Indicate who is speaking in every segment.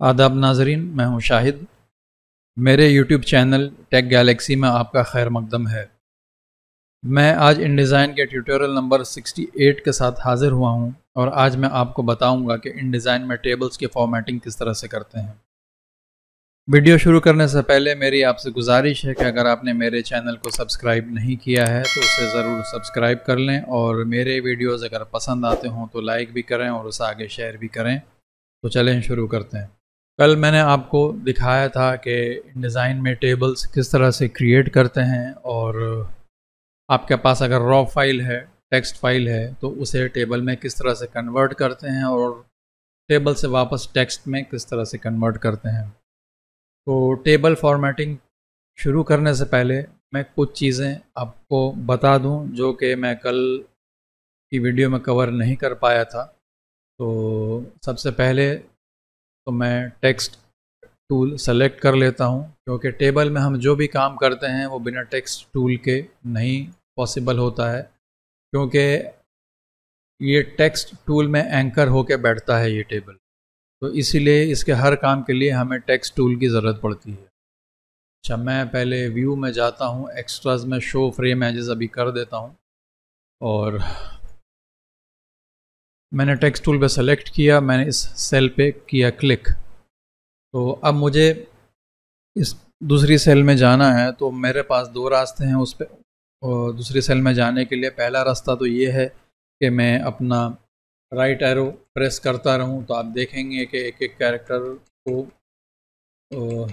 Speaker 1: आदाब नाजरीन, मैं हूँ शाहिद। मेरे यूट्यूब चैनल टेक गैलेक्सी में आपका खैर मकदम है। मैं आज इन डिज़ाइन के ट्यूटोरियल नंबर 68 के साथ हाज़िर हुआ हूँ और आज मैं आपको बताऊँगा कि इन डिज़ाइन में टेबल्स की फॉर्मेटिंग किस तरह से करते हैं। वीडियो शुरू करने से पहले मेरी आपसे गुजारिश है कि अगर आपने मेरे चैनल को सब्सक्राइब नहीं किया है तो उसे ज़रूर सब्सक्राइब कर लें और मेरे वीडियोज़ अगर पसंद आते हों तो लाइक भी करें और उसे आगे शेयर भी करें। तो चलें शुरू करते हैं। कल मैंने आपको दिखाया था कि डिज़ाइन में टेबल्स किस तरह से क्रिएट करते हैं और आपके पास अगर रॉ फ़ाइल है टेक्स्ट फ़ाइल है तो उसे टेबल में किस तरह से कन्वर्ट करते हैं और टेबल से वापस टेक्स्ट में किस तरह से कन्वर्ट करते हैं। तो टेबल फॉर्मेटिंग शुरू करने से पहले मैं कुछ चीज़ें आपको बता दूँ जो कि मैं कल की वीडियो में कवर नहीं कर पाया था। तो सबसे पहले तो मैं टेक्स्ट टूल सेलेक्ट कर लेता हूँ, क्योंकि टेबल में हम जो भी काम करते हैं, वो बिना टेक्स्ट टूल के नहीं पॉसिबल होता है, क्योंकि ये टेक्स्ट टूल में एंकर होके बैठता है ये टेबल तो इसीलिए इसके हर काम के लिए हमें टेक्स्ट टूल की ज़रूरत पड़ती है। अच्छा मैं पहले व्यू में जाता हूँ एक्स्ट्राज में शो फ्रेम एजेस अभी कर देता हूँ, और मैंने टेक्स्ट टूल पे सेलेक्ट किया, मैंने इस सेल पे किया क्लिक तो अब मुझे इस दूसरी सेल में जाना है तो मेरे पास दो रास्ते हैं उस पर दूसरी सेल में जाने के लिए पहला रास्ता तो ये है कि मैं अपना राइट एरो प्रेस करता रहूँ तो आप देखेंगे कि एक एक कैरेक्टर को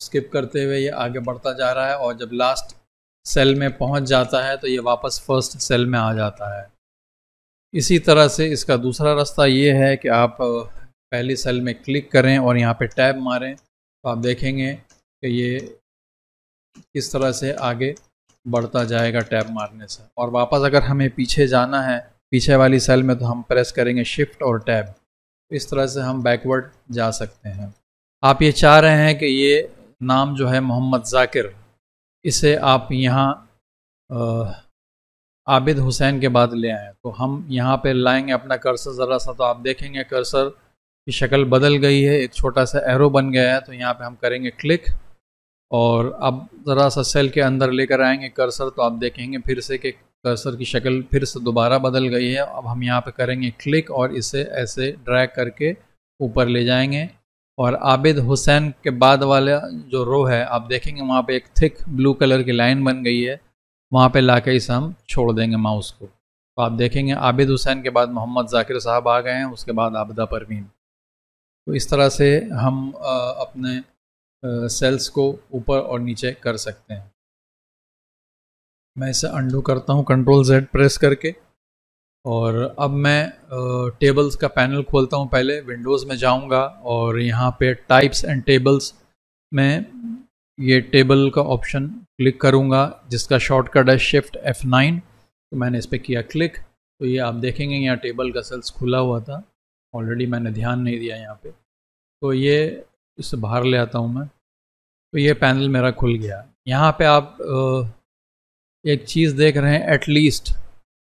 Speaker 1: स्किप करते हुए ये आगे बढ़ता जा रहा है। और जब लास्ट सेल में पहुँच जाता है तो ये वापस फ़र्स्ट सेल में आ जाता है। इसी तरह से इसका दूसरा रास्ता ये है कि आप पहली सेल में क्लिक करें और यहाँ पे टैब मारें। तो आप देखेंगे कि ये किस तरह से आगे बढ़ता जाएगा टैब मारने से। और वापस अगर हमें पीछे जाना है, पीछे वाली सेल में तो हम प्रेस करेंगे शिफ्ट और टैब। इस तरह से हम बैकवर्ड जा सकते हैं। आप ये चाह रहे हैं कि ये नाम जो है मोहम्मद जाकिर, इसे आप यहाँ आबिद हुसैन के बाद ले आए तो हम यहाँ पे लाएँगे अपना कर्सर ज़रा सा तो आप देखेंगे कर्सर की शक्ल बदल गई है, एक छोटा सा एरो बन गया है तो यहाँ पे हम करेंगे क्लिक और अब ज़रा सा सेल के अंदर लेकर आएँगे कर्सर तो आप देखेंगे फिर से कि कर्सर की शक्ल फिर से दोबारा बदल गई है। अब हम यहाँ पे करेंगे क्लिक और इसे ऐसे ड्रैग करके ऊपर ले जाएँगे। और आबिद हुसैन के बाद वाला जो रो है, आप देखेंगे वहाँ पे एक थिक ब्लू कलर की लाइन बन गई है। वहाँ पे ला इसे हम छोड़ देंगे माउस को। तो आप देखेंगे, आबिद हुसैन के बाद मोहम्मद जाकिर साहब आ गए हैं, उसके बाद आबदा परवीन। तो इस तरह से हम अपने सेल्स को ऊपर और नीचे कर सकते हैं। मैं इसे अंडू करता हूँ, कंट्रोल जेड प्रेस करके। और अब मैं टेबल्स का पैनल खोलता हूँ पहले, विंडोज़ में जाऊँगा और यहाँ पे टाइप्स एंड टेबल्स में ये टेबल का ऑप्शन क्लिक करूँगा, जिसका शॉर्टकट है शिफ्ट F9 तो मैंने इस पर किया क्लिक तो ये आप देखेंगे यहाँ टेबल का सेल्स खुला हुआ था। ऑलरेडी मैंने ध्यान नहीं दिया यहाँ पे। तो ये इससे बाहर ले आता हूँ मैं। तो ये पैनल मेरा खुल गया। यहाँ पे आप एक चीज़ देख रहे हैं एटलीस्ट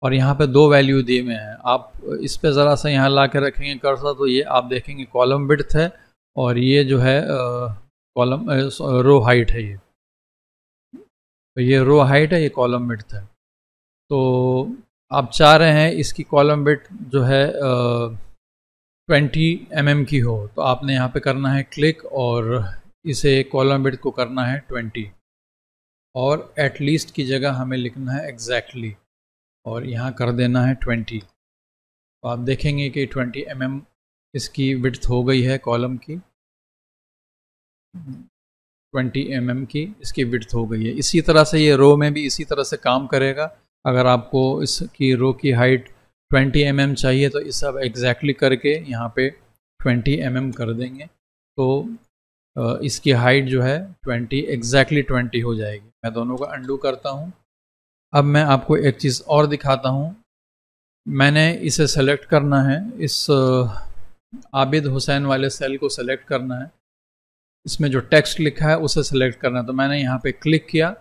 Speaker 1: और यहाँ पे दो वैल्यू दिए हुए हैं। आप इस पर ज़रा सा यहाँ ला के रखेंगे कर्सर तो ये आप देखेंगे कॉलम बिड्थ है। और ये जो है कॉलम रो हाइट है ये। तो ये रो हाइट है ये कॉलम बिट है। तो आप चाह रहे हैं इसकी कॉलम बिट जो है ट्वेंटी एम mm की हो तो आपने यहाँ पे करना है क्लिक और इसे कॉलम बिट को करना है ट्वेंटी और एटलीस्ट की जगह हमें लिखना है एग्जैक्टली exactly, और यहाँ कर देना है ट्वेंटी तो आप देखेंगे कि ट्वेंटी एम mm इसकी विड्थ हो गई है कॉलम की। ट्वेंटी एम mm की इसकी विड्थ हो गई है। इसी तरह से ये रो में भी इसी तरह से काम करेगा। अगर आपको इसकी रो की हाइट 20 एम mm चाहिए तो इस सब एग्जैक्टली करके यहाँ पे 20 एम mm कर देंगे। तो इसकी हाइट जो है 20 एग्जैक्टली 20 हो जाएगी। मैं दोनों का अंडू करता हूँ। अब मैं आपको एक चीज़ और दिखाता हूँ। मैंने इसे सेलेक्ट करना है। इस आबिद हुसैन वाले सेल को सेलेक्ट करना है। इसमें जो टेक्स्ट लिखा है, उसे सेलेक्ट करना है। तो मैंने यहाँ पे क्लिक किया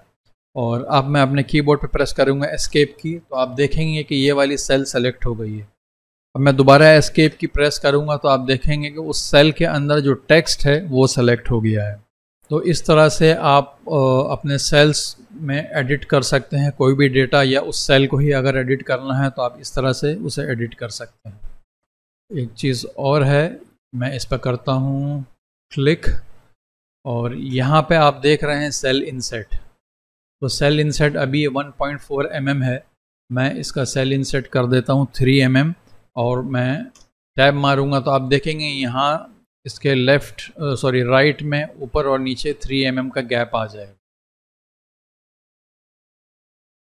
Speaker 1: और अब मैं अपने कीबोर्ड पे प्रेस करूँगा एस्केप की। तो आप देखेंगे कि ये वाली सेल सेलेक्ट हो गई है। अब मैं दोबारा एस्केप की प्रेस करूँगा तो आप देखेंगे कि उस सेल के अंदर जो टेक्स्ट है, वो सेलेक्ट हो गया है। तो इस तरह से आप अपने सेल्स में एडिट कर सकते हैं। कोई भी डेटा या उस सेल को ही अगर एडिट करना है तो आप इस तरह से उसे एडिट कर सकते हैं। एक चीज़ और है, मैं इस पर करता हूँ क्लिक और यहाँ पे आप देख रहे हैं सेल इनसेट तो सेल इनसेट अभी 1.4 पॉइंट mm है। मैं इसका सेल इनसेट कर देता हूँ 3 mm और मैं टैब मारूँगा तो आप देखेंगे यहाँ इसके लेफ़्ट सॉरी राइट में ऊपर और नीचे 3 mm का गैप आ जाएगा।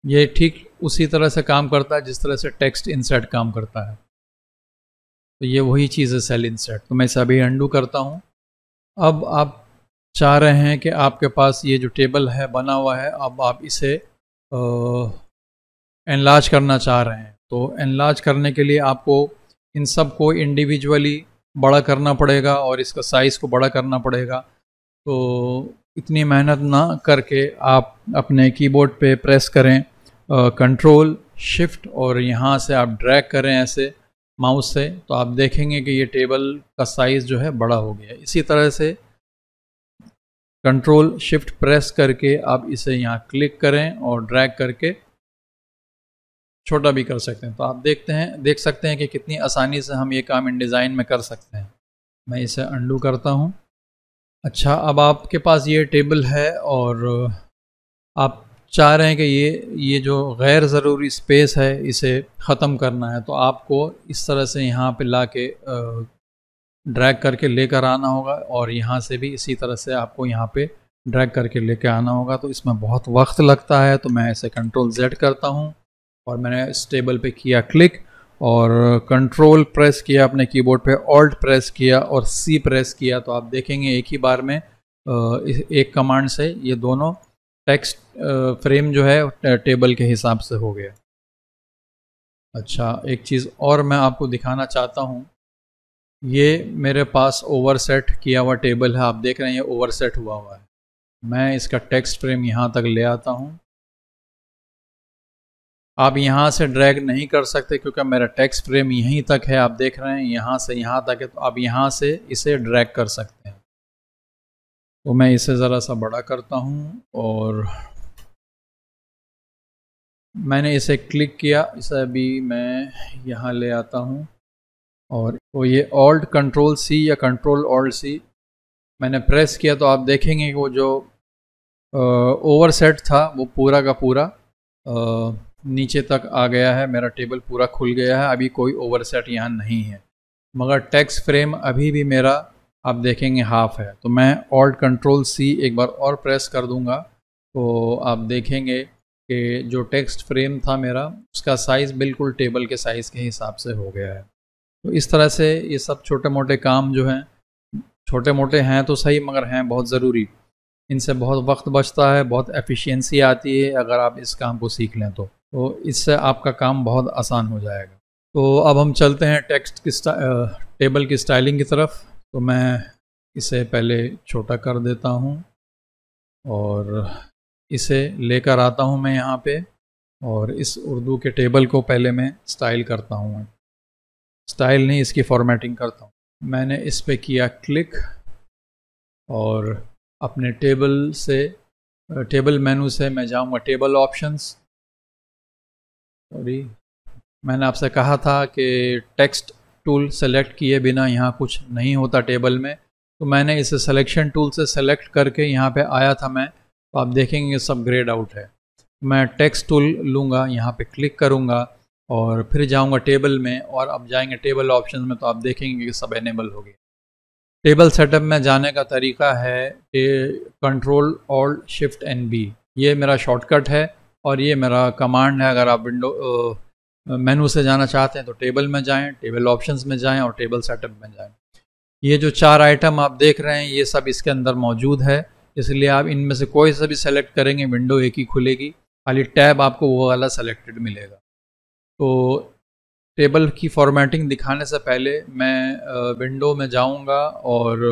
Speaker 1: ये ठीक उसी तरह से काम करता है, जिस तरह से टेक्स्ट इंसर्ट काम करता है। तो ये वही चीज़ है सेल इंसर्ट तो मैं इसे अभी अंडू करता हूँ। अब आप चाह रहे हैं कि आपके पास ये जो टेबल है, बना हुआ है, अब आप इसे एनलाज करना चाह रहे हैं। तो एनलाज करने के लिए आपको इन सबको इंडिविजुअली बड़ा करना पड़ेगा और इसका साइज़ को बड़ा करना पड़ेगा। तो इतनी मेहनत ना करके आप अपने कीबोर्ड पे प्रेस करें कंट्रोल शिफ्ट और यहाँ से आप ड्रैग करें ऐसे माउस से तो आप देखेंगे कि ये टेबल का साइज़ जो है बड़ा हो गया। इसी तरह से कंट्रोल शिफ्ट प्रेस करके आप इसे यहाँ क्लिक करें और ड्रैग करके छोटा भी कर सकते हैं। तो आप देखते हैं, देख सकते हैं कि कितनी आसानी से हम ये काम इन डिज़ाइन में कर सकते हैं। मैं इसे अंडू करता हूँ। अच्छा अब आपके पास ये टेबल है और आप चाह रहे हैं कि ये ये जो गैर ज़रूरी स्पेस है, इसे ख़त्म करना है। तो आपको इस तरह से यहाँ पे ला के ड्रैग करके लेकर आना होगा और यहाँ से भी इसी तरह से आपको यहाँ पे ड्रैग करके लेकर आना होगा। तो इसमें बहुत वक्त लगता है तो मैं इसे कंट्रोल जेड करता हूँ और मैंने इस टेबल पे किया क्लिक और कंट्रोल प्रेस किया, अपने कीबोर्ड पे ऑल्ट प्रेस किया और सी प्रेस किया। तो आप देखेंगे एक ही बार में एक कमांड से ये दोनों टेक्स्ट फ्रेम जो है टेबल के हिसाब से हो गया। अच्छा एक चीज़ और मैं आपको दिखाना चाहता हूँ। ये मेरे पास ओवर सेट किया हुआ टेबल है, आप देख रहे हैं ये ओवर सेट हुआ हुआ है। मैं इसका टेक्स्ट फ्रेम यहाँ तक ले आता हूँ। आप यहाँ से ड्रैग नहीं कर सकते क्योंकि मेरा टेक्स्ट फ्रेम यहीं तक है, आप देख रहे हैं यहाँ से यहाँ तक है तो आप यहाँ से इसे ड्रैग कर सकते हैं। तो मैं इसे ज़रा सा बड़ा करता हूँ और मैंने इसे क्लिक किया, इसे अभी मैं यहाँ ले आता हूँ। और वो ये ऑल्ट कंट्रोल सी या कंट्रोल ऑल्ट सी मैंने प्रेस किया तो आप देखेंगे कि वो जो ओवर सेट था वो पूरा का पूरा आ, नीचे तक आ गया है मेरा टेबल पूरा खुल गया है अभी कोई ओवर सेट यहाँ नहीं है। मगर टेक्स्ट फ्रेम अभी भी मेरा आप देखेंगे हाफ़ है। तो मैं ऑल्ट कंट्रोल सी एक बार और प्रेस कर दूँगा तो आप देखेंगे कि जो टेक्स्ट फ्रेम था मेरा उसका साइज़ बिल्कुल टेबल के साइज़ के हिसाब से हो गया है। तो इस तरह से ये सब छोटे मोटे काम जो हैं छोटे मोटे हैं तो सही, मगर हैं बहुत ज़रूरी। इनसे बहुत वक्त बचता है, बहुत एफिशिएंसी आती है, अगर आप इस काम को सीख लें तो। तो इससे आपका काम बहुत आसान हो जाएगा। तो अब हम चलते हैं टेक्स्ट की टेबल की स्टाइलिंग की तरफ़। तो मैं इसे पहले छोटा कर देता हूँ और इसे लेकर आता हूँ मैं यहाँ पे और इस उर्दू के टेबल को पहले मैं स्टाइल करता हूँ। स्टाइल नहीं, इसकी फॉर्मेटिंग करता हूँ। मैंने इस पर किया क्लिक और अपने टेबल से टेबल मेनू से मैं जाऊँगा टेबल ऑप्शंस सॉरी मैंने आपसे कहा था कि टेक्स्ट टूल सेलेक्ट किए बिना यहाँ कुछ नहीं होता टेबल में। तो मैंने इसे सिलेक्शन टूल से सेलेक्ट करके यहाँ पे आया था मैं। तो आप देखेंगे सब ग्रेड आउट है। मैं टेक्स्ट टूल लूँगा, यहाँ पे क्लिक करूँगा। और फिर जाऊँगा टेबल में, और अब जाएँगे टेबल ऑप्शन में तो आप देखेंगे कि सब एनेबल हो गया टेबल सेटअप में जाने का तरीका है control alt shift N B ये मेरा शॉर्टकट है, और ये मेरा कमांड है। अगर आप विंडो मेनू से जाना चाहते हैं तो टेबल में जाएँ टेबल ऑप्शंस में जाएँ, और टेबल सेटअप में जाएँ। ये जो चार आइटम आप देख रहे हैं, ये सब इसके अंदर मौजूद है। इसलिए आप इनमें से कोई सा भी सेलेक्ट करेंगे विंडो एक ही खुलेगी। खाली टैब आपको वो वाला सेलेक्टेड मिलेगा। तो टेबल की फॉर्मेटिंग दिखाने से पहले मैं विंडो में जाऊँगा और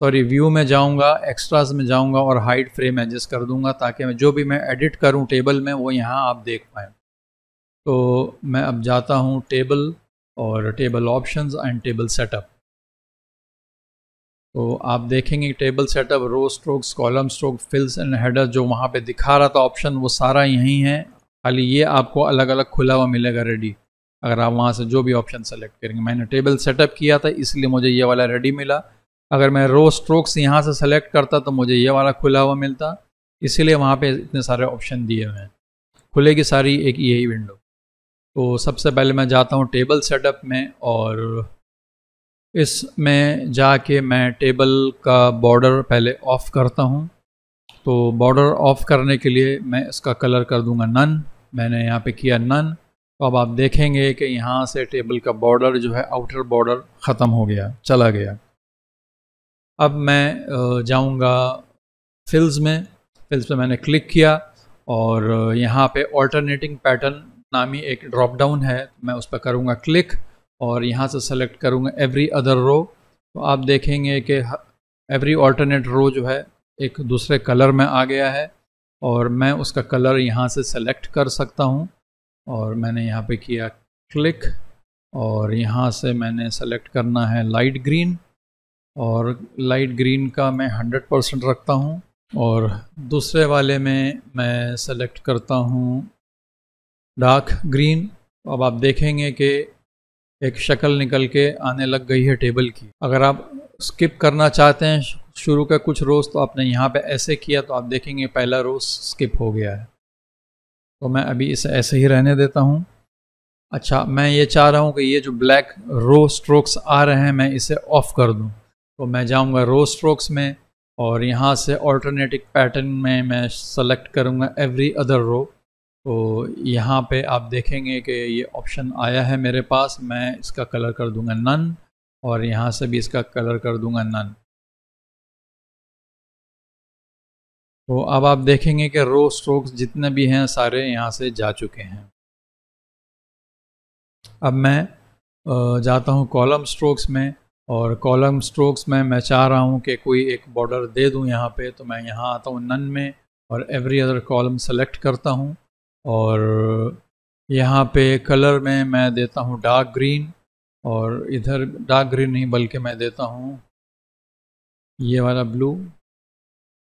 Speaker 1: सॉरी व्यू में जाऊँगा एक्स्ट्रास में जाऊँगा और हाइट फ्रेम एडजस्ट कर दूँगा ताकि मैं, जो भी मैं एडिट करूँ टेबल में, वो यहाँ आप देख पाएँ। तो मैं अब जाता हूँ टेबल और table options and table setup तो आप देखेंगे table setup row strokes column stroke fills and header जो वहाँ पे दिखा रहा था ऑप्शन वो सारा यहीं है। खाली ये आपको अलग अलग खुला हुआ मिलेगा रेडी अगर आप वहाँ से जो भी ऑप्शन सेलेक्ट करेंगे। मैंने टेबल सेटअप किया था, इसलिए मुझे ये वाला रेडी मिला। अगर मैं रो स्ट्रोक्स यहाँ से सेलेक्ट करता तो मुझे ये वाला खुला हुआ मिलता। इसीलिए वहाँ पे इतने सारे ऑप्शन दिए हुए हैं। खुलेगी सारी एक यही विंडो तो सबसे पहले मैं जाता हूँ टेबल सेटअप में और इसमें जाके मैं टेबल का बॉर्डर पहले ऑफ़ करता हूँ। तो बॉर्डर ऑफ़ करने के लिए मैं इसका कलर कर दूँगा नन मैंने यहाँ पे किया नन तो अब आप देखेंगे कि यहाँ से टेबल का बॉर्डर जो है आउटर बॉर्डर ख़त्म हो गया, चला गया। अब मैं जाऊँगा फिल्स में। फिल्स पे मैंने क्लिक किया और यहाँ पे ऑल्टरनेटिंग पैटर्न नामी एक ड्रॉप डाउन है मैं उस पर करूँगा क्लिक और यहाँ से सेलेक्ट करूँगा एवरी अदर रो तो आप देखेंगे कि एवरी ऑल्टरनेट रो जो है एक दूसरे कलर में आ गया है और मैं उसका कलर यहाँ से सेलेक्ट कर सकता हूँ और मैंने यहाँ पे किया क्लिक और यहाँ से मैंने सेलेक्ट करना है लाइट ग्रीन और लाइट ग्रीन का मैं 100 परसेंट रखता हूँ और दूसरे वाले में मैं सेलेक्ट करता हूँ डार्क ग्रीन अब आप देखेंगे कि एक शक्ल निकल के आने लग गई है टेबल की। अगर आप स्किप करना चाहते हैं शुरू का कुछ रोज़ तो आपने यहाँ पे ऐसे किया तो आप देखेंगे पहला रोज़ स्किप हो गया है। तो मैं अभी इसे ऐसे ही रहने देता हूँ। अच्छा मैं ये चाह रहा हूँ कि ये जो ब्लैक रो स्ट्रोक्स आ रहे हैं, मैं इसे ऑफ़ कर दूँ। तो मैं जाऊँगा रो स्ट्रोक्स में और यहाँ से ऑल्टरनेटिव पैटर्न में मैं सेलेक्ट करूँगा एवरी अदर रो। तो यहाँ पे आप देखेंगे कि ये ऑप्शन आया है मेरे पास, मैं इसका कलर कर दूँगा नन और यहाँ से भी इसका कलर कर दूँगा नन। तो अब आप देखेंगे कि रो स्ट्रोक्स जितने भी हैं, सारे यहाँ से जा चुके हैं। अब मैं जाता हूँ कॉलम स्ट्रोक्स में और कॉलम स्ट्रोक्स में मैं चाह रहा हूँ कि कोई एक बॉर्डर दे दूँ यहाँ पे तो मैं यहाँ आता हूँ नन में और एवरी अदर कॉलम सेलेक्ट करता हूँ और यहाँ पे कलर में मैं देता हूँ डार्क ग्रीन और इधर डार्क ग्रीन नहीं, बल्कि मैं देता हूँ ये वाला ब्लू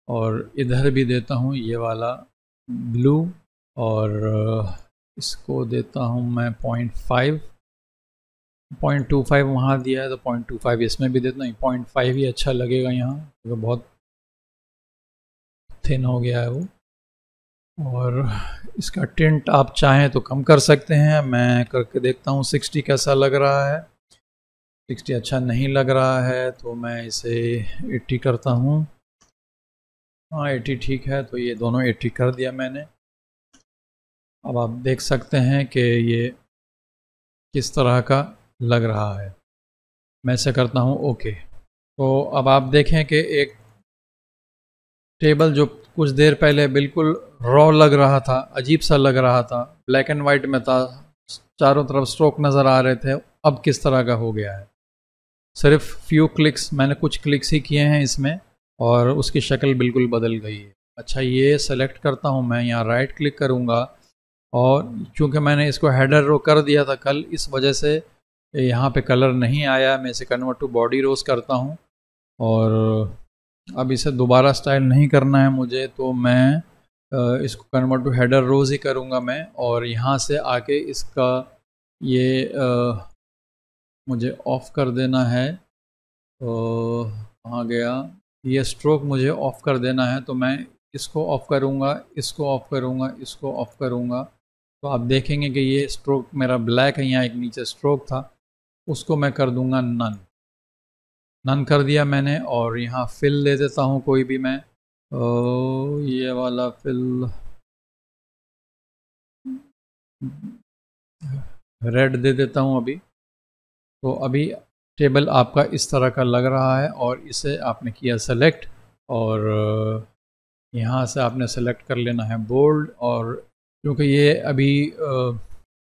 Speaker 1: और इधर भी देता हूँ, ये वाला ब्लू और इसको देता हूँ मैं point five point two five वहाँ दिया है तो पॉइंट टू फाइव इसमें भी देता हूँ। पॉइंट फाइव ही अच्छा लगेगा यहाँ तो बहुत थिन हो गया है वो। और इसका टिंट आप चाहें तो कम कर सकते हैं। मैं करके देखता हूँ सिक्सटी कैसा लग रहा है। सिक्सटी अच्छा नहीं लग रहा है तो मैं इसे एट्टी करता हूँ। हाँ एटी ठीक है तो ये दोनों एटी कर दिया मैंने। अब आप देख सकते हैं कि ये किस तरह का लग रहा है। मैं ऐसे करता हूँ ओके। तो अब आप देखें कि एक टेबल जो कुछ देर पहले बिल्कुल रॉ लग रहा था, अजीब सा लग रहा था ब्लैक एंड वाइट में था, चारों तरफ़ स्ट्रोक नज़र आ रहे थे, अब किस तरह का हो गया है। सिर्फ़ फ्यू क्लिक्स मैंने कुछ क्लिक्स ही किए हैं इसमें। और उसकी शक्ल बिल्कुल बदल गई। है अच्छा ये सेलेक्ट करता हूँ मैं यहाँ राइट क्लिक करूँगा और चूँकि मैंने इसको हेडर रो कर दिया था कल इस वजह से यहाँ पे कलर नहीं आया। मैं इसे कन्वर्ट टू बॉडी रोज करता हूँ और अब इसे दोबारा स्टाइल नहीं करना है मुझे तो मैं इसको कन्वर्ट टू हेडर रोज़ ही करूँगा मैं और यहाँ से आके इसका ये आ, मुझे ऑफ़ कर देना है। तो कहाँ गया। ये स्ट्रोक मुझे ऑफ़ कर देना है तो मैं इसको ऑफ़ करूँगा इसको ऑफ़ करूँगा इसको ऑफ़ करूँगा। तो आप देखेंगे कि ये स्ट्रोक मेरा ब्लैक है यहाँ एक नीचे स्ट्रोक था उसको मैं कर दूँगा नन नन कर दिया मैंने और यहाँ फिल दे देता हूँ कोई भी मैं। ओ, ये वाला फिल रेड दे देता हूँ अभी। तो अभी टेबल आपका इस तरह का लग रहा है और इसे आपने किया सेलेक्ट और यहाँ से आपने सेलेक्ट कर लेना है बोल्ड और क्योंकि ये अभी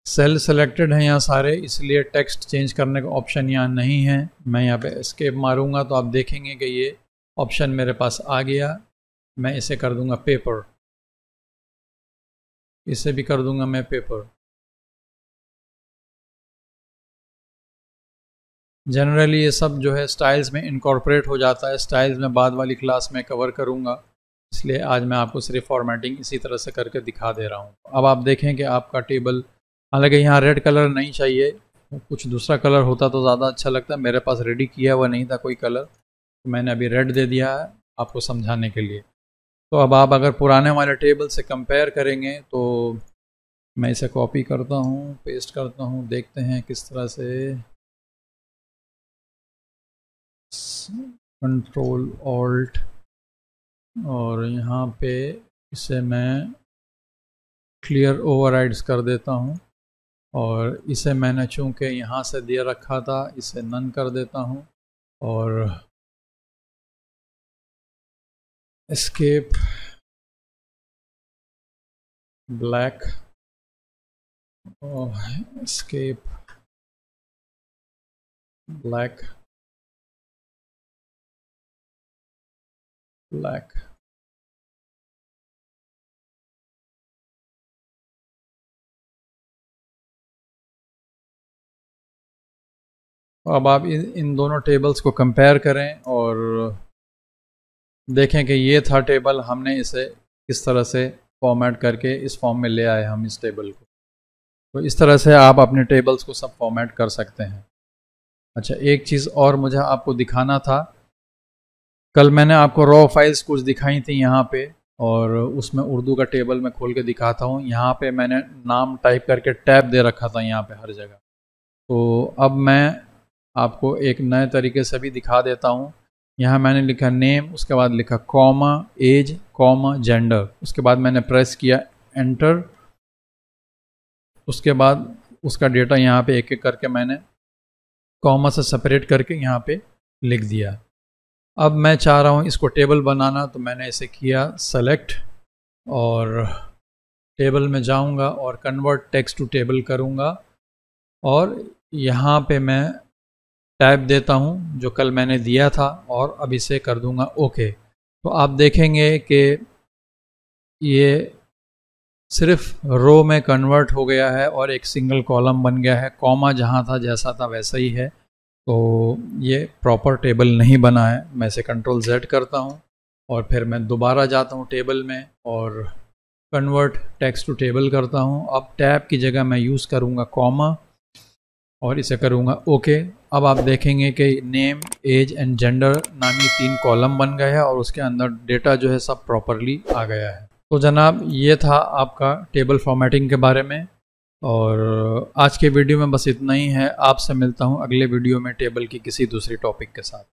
Speaker 1: सेल सेलेक्टेड हैं यहाँ सारे, इसलिए टेक्स्ट चेंज करने का ऑप्शन यहाँ नहीं है। मैं यहाँ पे स्केप मारूँगा तो आप देखेंगे कि ये ऑप्शन मेरे पास आ गया। मैं इसे कर दूँगा पेपर इसे भी कर दूँगा मैं पेपर जनरली ये सब जो है स्टाइल्स में इनकॉर्पोरेट हो जाता है। स्टाइल्स में बाद वाली क्लास में कवर करूँगा। इसलिए आज मैं आपको सिर्फ़ फॉर्मेटिंग इसी तरह से करके दिखा दे रहा हूँ। अब आप देखें कि आपका टेबल हालाँकि यहाँ रेड कलर नहीं चाहिए, कुछ दूसरा कलर होता तो ज़्यादा अच्छा लगता। मेरे पास रेडी किया हुआ नहीं था कोई कलर तो मैंने अभी रेड दे दिया है आपको समझाने के लिए। तो अब आप अगर पुराने वाले टेबल से कंपेयर करेंगे तो मैं इसे कॉपी करता हूँ पेस्ट करता हूँ, देखते हैं किस तरह से कंट्रोल ऑल्ट और यहाँ पे इसे मैं क्लियर ओवरराइड्स कर देता हूँ और इसे मैंने चूँकि यहाँ से दिया रखा था इसे नन कर देता हूँ और escape black oh, escape black black. अब आप इन दोनों टेबल्स को कंपेयर करें और देखें कि ये था टेबल हमने इसे किस तरह से फॉर्मेट करके इस फॉर्म में ले आए हम इस टेबल को। तो इस तरह से आप अपने टेबल्स को सब फॉर्मेट कर सकते हैं। अच्छा एक चीज़ और मुझे आपको दिखाना था। कल मैंने आपको रॉ फाइल्स कुछ दिखाई थी यहाँ पे, और उसमें उर्दू का टेबल मैं खोल के दिखाता हूँ। यहाँ पे मैंने नाम टाइप करके टैब दे रखा था यहाँ पे हर जगह। तो अब मैं आपको एक नए तरीके से भी दिखा देता हूँ। यहाँ मैंने लिखा नेम उसके बाद लिखा कॉमा एज कॉमा जेंडर उसके बाद मैंने प्रेस किया एंटर उसके बाद उसका डेटा यहाँ पे एक एक करके मैंने कॉमा से सेपरेट करके यहाँ पे लिख दिया। अब मैं चाह रहा हूँ इसको टेबल बनाना तो मैंने इसे किया सेलेक्ट और टेबल में जाऊँगा और कन्वर्ट टेक्स्ट टू टेबल करूँगा। और यहाँ पे मैं टैब देता हूँ, जो कल मैंने दिया था, और अब इसे कर दूँगा ओके तो आप देखेंगे कि ये सिर्फ़ रो में कन्वर्ट हो गया है और एक सिंगल कॉलम बन गया है कॉमा जहाँ था, जैसा था, वैसा ही है। तो ये प्रॉपर टेबल नहीं बना है। मैं इसे कंट्रोल जेड करता हूँ और फिर मैं दोबारा जाता हूँ टेबल में और कन्वर्ट टेक्स्ट टू टेबल करता हूँ। अब टैब की जगह मैं यूज़ करूँगा कॉमा और इसे करूँगा ओके अब आप देखेंगे कि नेम एज एंड जेंडर नामी तीन कॉलम बन गए हैं और उसके अंदर डेटा जो है सब प्रॉपरली आ गया है। तो जनाब, ये था आपका टेबल फॉर्मेटिंग के बारे में। और आज के वीडियो में बस इतना ही है। आपसे मिलता हूँ अगले वीडियो में टेबल की किसी दूसरी टॉपिक के साथ।